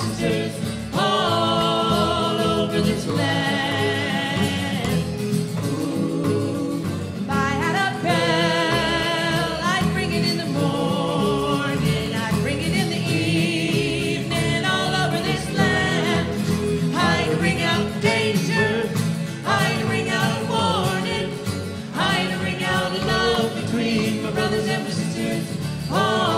princesses all over this land. Ooh, if I had a bell, I'd ring it in the morning, I'd ring it in the evening, all over this land. I'd ring out danger, I'd ring out a warning, I'd ring out love between my brothers and my sisters. All